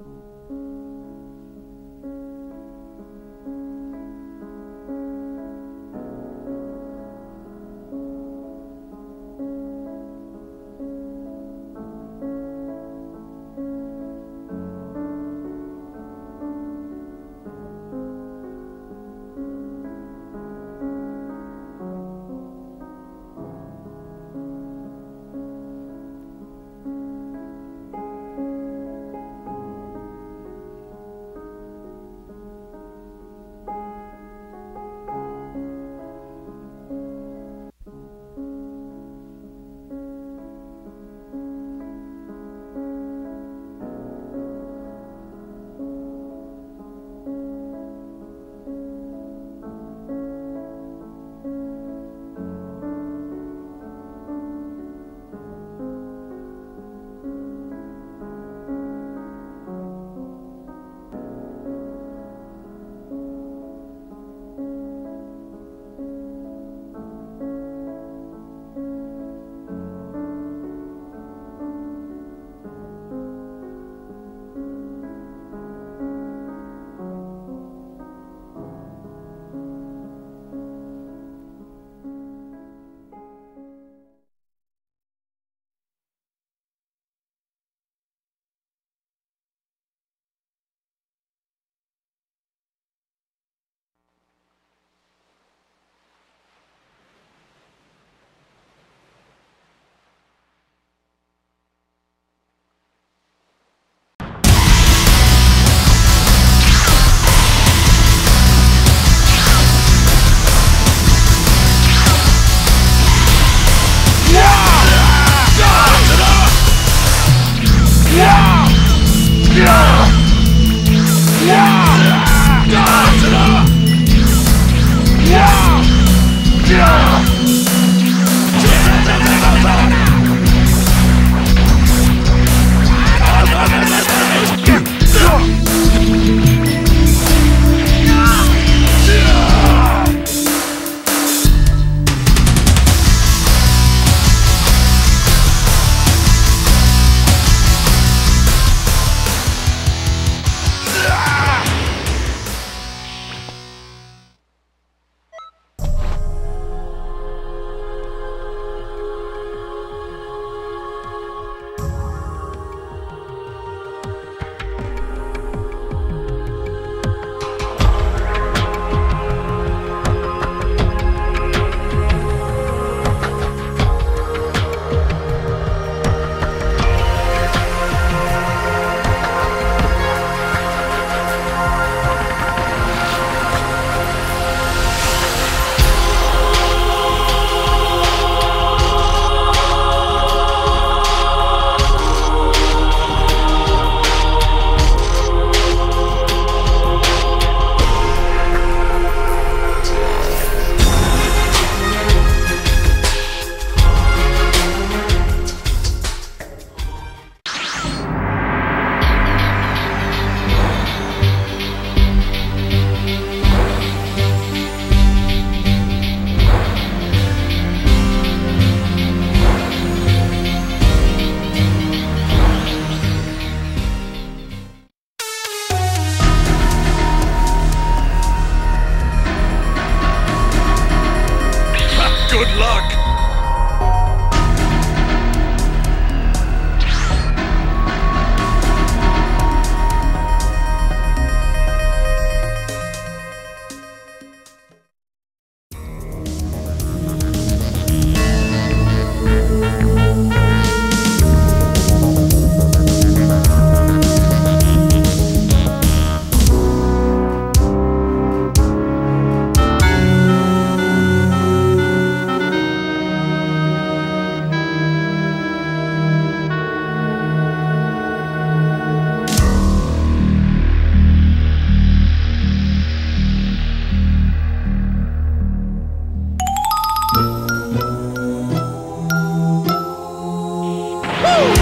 you. Woo!